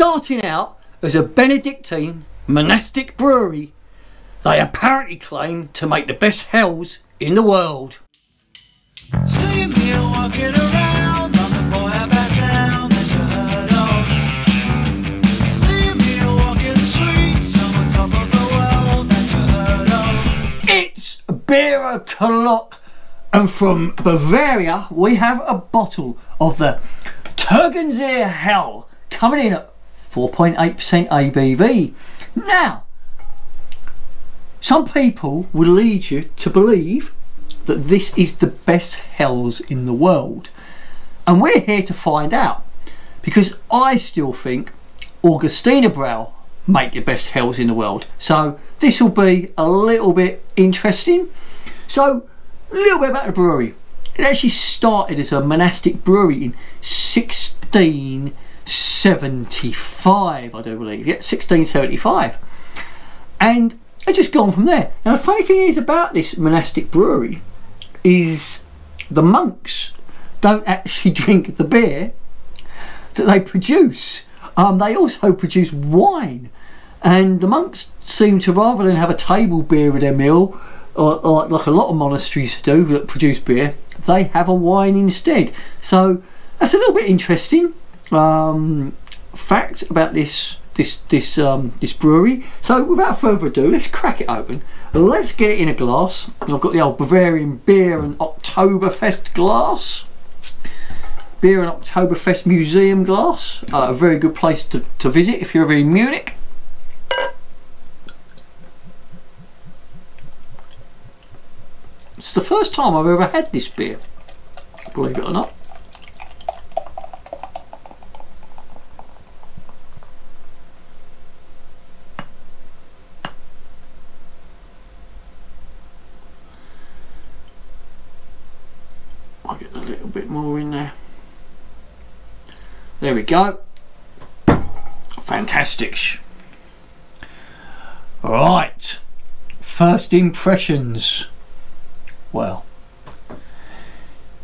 Starting out as a Benedictine monastic brewery, they apparently claim to make the best hells in the world. See me walking around, I'm the boy about town that you heard of. See me walking the streets, I'm on top of the world that you heard of. It's Beer Clock, and from Bavaria we have a bottle of the Tegernseer Hell coming in at 4.8% ABV. Now, some people will lead you to believe that this is the best hells in the world. And we're here to find out because I still think Augustiner Brau make the best hells in the world. So this will be a little bit interesting. So a little bit about the brewery. It actually started as a monastic brewery in 1675, I do believe. Yeah, 1675. And it's just gone from there. Now the funny thing is about this monastic brewery is the monks don't actually drink the beer that they produce. Um, they also produce wine, and the monks seem to rather than have a table beer at their meal, or, or like a lot of monasteries do that produce beer, they have a wine instead. So that's a little bit interesting um, fact about this this this um, this brewery. So without further ado, let's crack it open. Let's get it in a glass. I've got the old Bavarian beer and Oktoberfest glass. Beer and Oktoberfest Museum glass. Uh, a very good place to, to visit if you're ever in Munich. It's the first time I've ever had this beer, believe it or not. I'll get a little bit more in there. There we go. Fantastic. Right. First impressions. Well,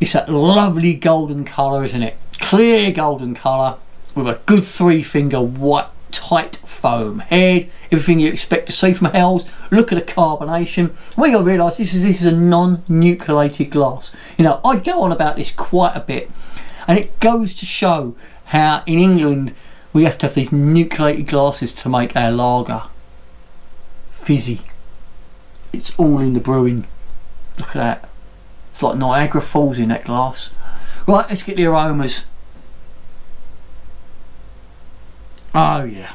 it's that lovely golden colour, isn't it? Clear golden colour with a good three finger white tight foam head. Everything you expect to see from Hells. Look at the carbonation. Well, you got to realise this is this is a non-nucleated glass. You know, I go on about this quite a bit, and it goes to show how in England we have to have these nucleated glasses to make our lager fizzy. It's all in the brewing. Look at that. It's like Niagara Falls in that glass. Right, let's get the aromas. Oh yeah.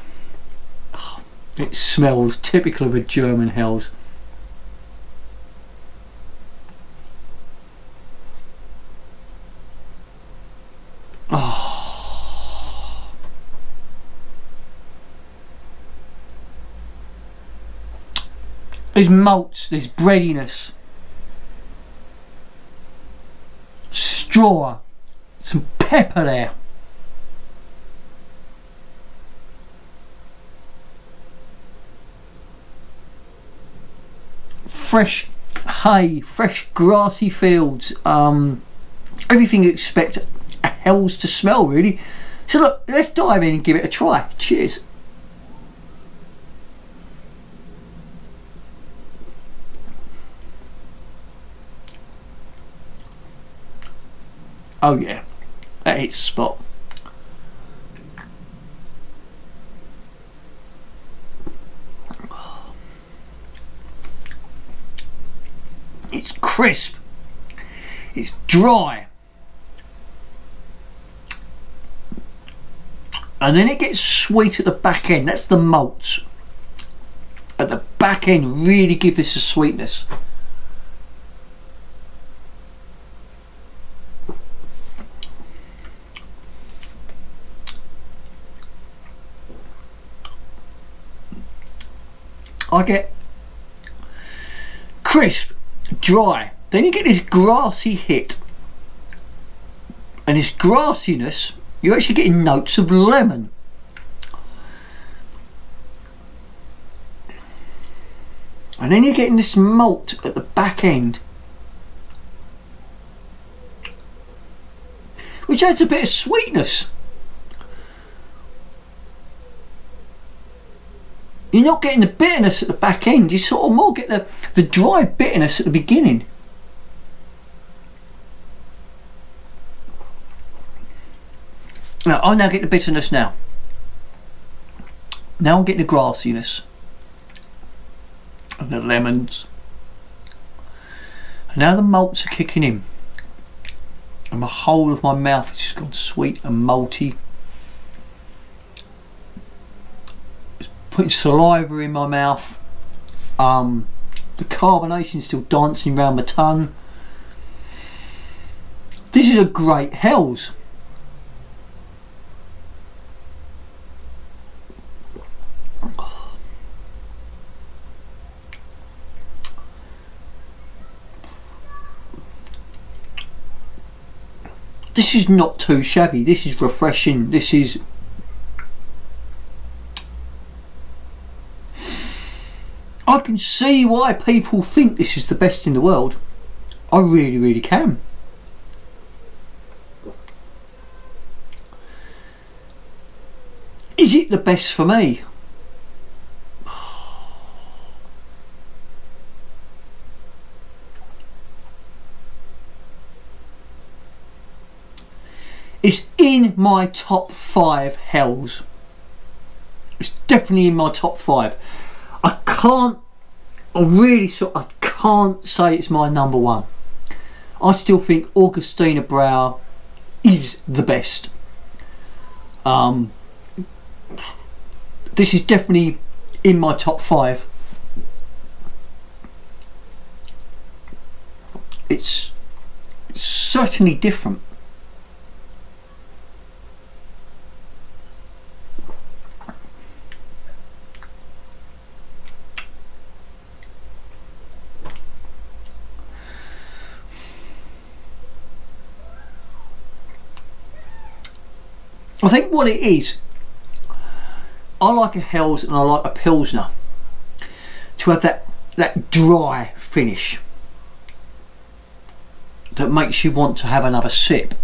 It smells typical of a German Hells. Oh. There's malts, there's breadiness. Straw, some pepper there. Fresh hay, fresh grassy fields, um, everything you expect a hell's to smell really. So look, let's dive in and give it a try. Cheers. Oh yeah, that hits the spot. It's crisp. It's dry. And then it gets sweet at the back end. That's the malts. At the back end really give this a sweetness. I get crisp dry. Then you get this grassy hit. And this grassiness, you're actually getting notes of lemon. And then you're getting this malt at the back end. Which adds a bit of sweetness. You're not getting the bitterness at the back end. You sort of more get the, the dry bitterness at the beginning. Now, I now get the bitterness now. Now I'm getting the grassiness. And the lemons. And now the malts are kicking in. And the whole of my mouth has just gone sweet and malty. Putting saliva in my mouth. Um, the carbonation's still dancing around my tongue. This is a great Hells. this is not too shabby. This is refreshing. This is can see why people think this is the best in the world. I really, really can. Is it the best for me? It's in my top five hells. It's definitely in my top five. I can't, I really I can't say it's my number one. I still think Augustiner Brau is the best. Um, this is definitely in my top five. It's certainly different. I think what it is, I like a Hells and I like a Pilsner to have that that dry finish that makes you want to have another sip.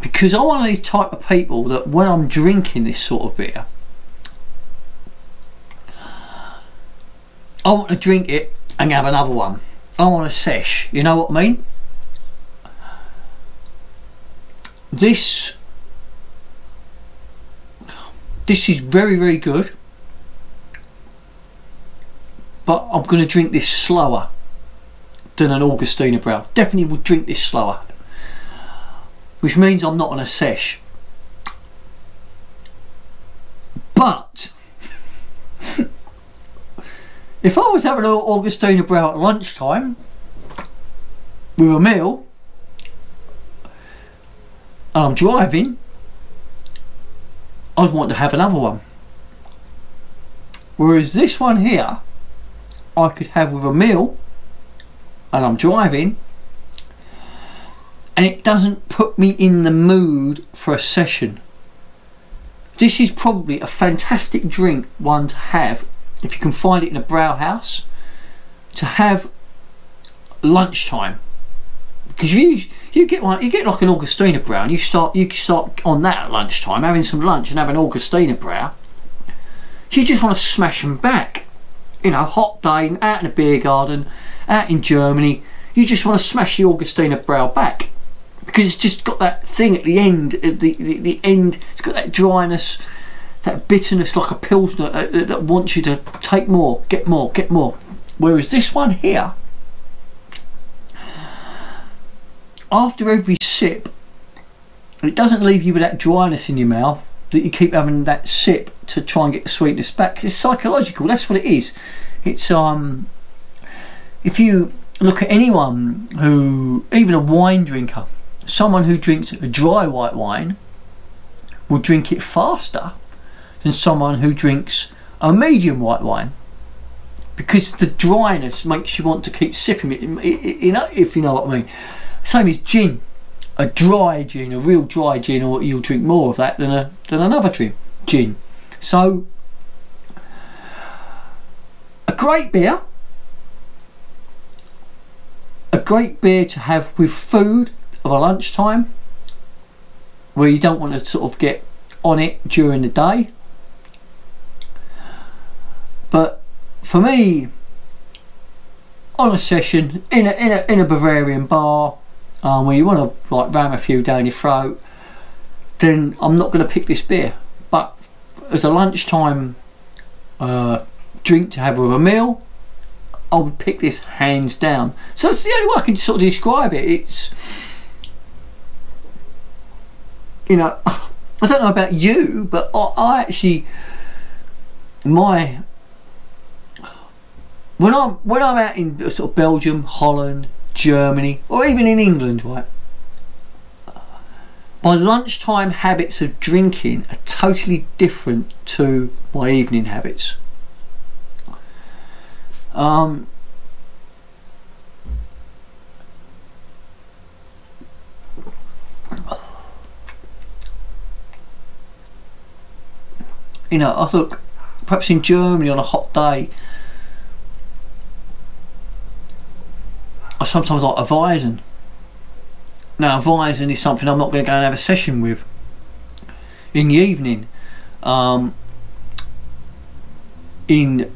Because I'm one of these type of people that when I'm drinking this sort of beer, I want to drink it and have another one. I want a sesh, you know what I mean? This this is very, very good. But I'm going to drink this slower than an Augustiner Brau. Definitely will drink this slower. Which means I'm not on a sesh. But if I was having an Augustiner Brau at lunchtime with a meal and I'm driving I'd want to have another one. Whereas this one here, I could have with a meal and I'm driving and it doesn't put me in the mood for a session. This is probably a fantastic drink one to have if you can find it in a brow house to have lunchtime because you you get one you get like an Augustiner Brau and you start you start on that at lunchtime having some lunch and having an Augustiner Brau you just want to smash them back. You know hot day out in a beer garden out in Germany. You just want to smash the Augustiner Brau back. Because it's just got that thing at the end of the, the, the end. It's got that dryness that bitterness like a pilsner uh, uh that wants you to take more get more get more. Whereas this one here after every sip, it doesn't leave you with that dryness in your mouth that you keep having that sip to try and get the sweetness back. It's psychological. That's what it is. It's um, if you look at anyone who, even a wine drinker, someone who drinks a dry white wine, will drink it faster than someone who drinks a medium white wine because the dryness makes you want to keep sipping it. You know, if you know what I mean. Same as gin. A dry gin, a real dry gin, or you'll drink more of that than a than another gin. Gin. So a great beer. A great beer to have with food of a lunchtime where you don't want to sort of get on it during the day. But for me, on a session in a in a, in a Bavarian bar, um, where you want to like ram a few down your throat, then I'm not going to pick this beer. But as a lunchtime uh, drink to have with a meal, I would pick this hands down. So it's the only way I can sort of describe it. It's you know, I don't know about you, but I, I actually my when I'm when I'm out in sort of Belgium, Holland, Germany, or even in England, right? My lunchtime habits of drinking are totally different to my evening habits. Um, you know, I look perhaps in Germany on a hot day. Sometimes like a Weizen. Now, a is something I'm not going to go and have a session with in the evening. Um, in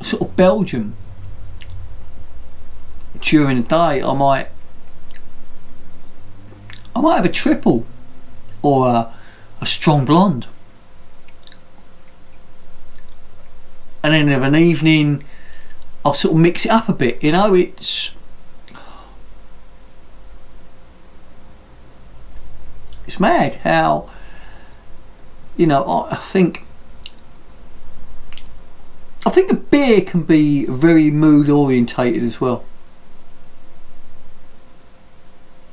sort of Belgium during the day, I might I might have a triple or a, a strong blonde. and then of an evening I'll sort of mix it up a bit you know it's it's mad how you know I, I think I think a beer can be very mood orientated as well.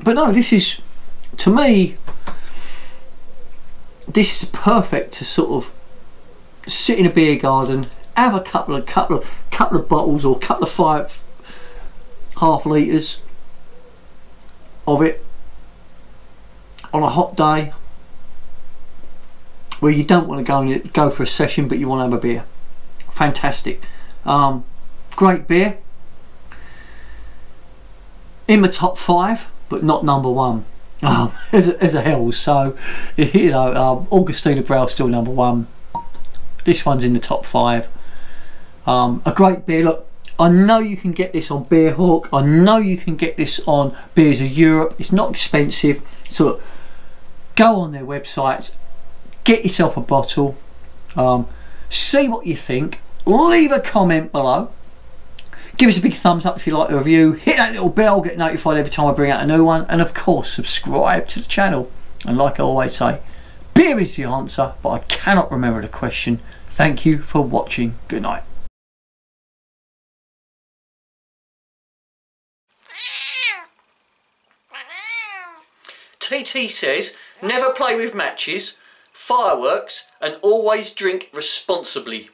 But no this is to me this is perfect to sort of sit in a beer garden have a couple of couple of couple of bottles or couple of five half litres of it on a hot day. Where you don't want to go and go for a session but you want to have a beer. Fantastic. Um, great beer. In the top five but not number one. Um, as, a, as a hell so you know um, Augustiner Brau still number one. This one's in the top five um, a great beer. Look, I know you can get this on Beerhawk. I know you can get this on Beers of Europe. It's not expensive. So go on their websites, get yourself a bottle, um, see what you think, leave a comment below. Give us a big thumbs up if you like the review. Hit that little bell, get notified every time I bring out a new one. And of course, subscribe to the channel. And like I always say, beer is the answer, but I cannot remember the question. Thank you for watching. Good night. TT says never play with matches, fireworks, and always drink responsibly.